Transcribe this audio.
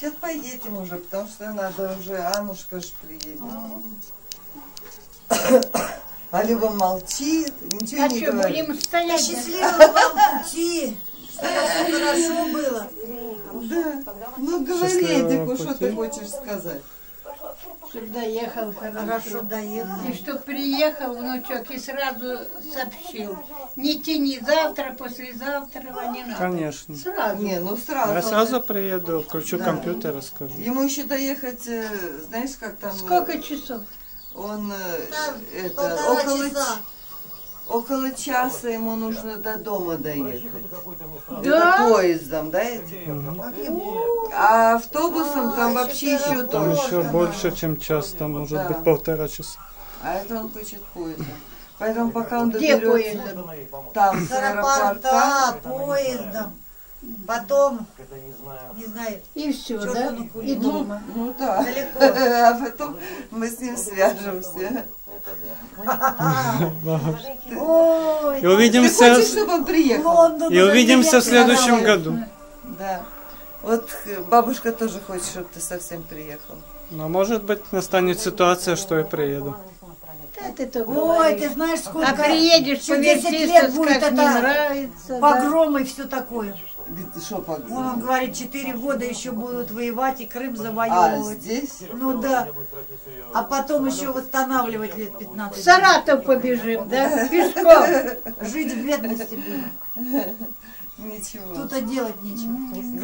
Сейчас поедем уже, потому что надо уже, Анушка ж приедет. А Люба молчит, ничего А не что, говорит. будем стоять? Счастливого вам пути, чтобы все хорошо было. Да. Ну говори, Эдику, что ты хочешь сказать? Чтобы доехал хорошо. Хорошо доехал. И что приехал внучок и сразу сообщил. Не тяни завтра, послезавтра, не надо. Конечно. Сразу. Не, ну сразу. Я сразу приеду, включу Да. компьютер и скажу. Ему еще доехать, э, знаешь, как там... э, Сколько часов? Он э, Там это, около, часа. Около часа ему нужно до дома доехать. Да? Это поездом, да? А автобусом там вообще еще Там еще больше, чем час, там может Да. быть полтора часа. А это он хочет поездом. Поэтому пока он Где доберется поездом? там, С аэропорта, поездом. Потом, не знаю, И все, да? И дома. ну да, далеко. а потом мы с ним свяжемся. Ой, И Ты увидимся, хочешь, чтобы он приехал? Лондон и увидимся в следующем году. Да. Вот э, бабушка тоже хочет, чтобы ты совсем приехал. Но может быть настанет ситуация, что я приеду. Да ты Ой, говоришь. ты знаешь, сколько... А приедешь, еще 10 повертишься, лет будет это нравится. да. погром и все такое. Говорит, Что по Он, он говорит, 4 года еще будут воевать и Крым А, завоевывать. здесь? Ну да. А потом еще восстанавливать лет В 15. Саратов побежим, да? Пешком. Жить в бедности будем. Ничего. Тут-то делать нечего.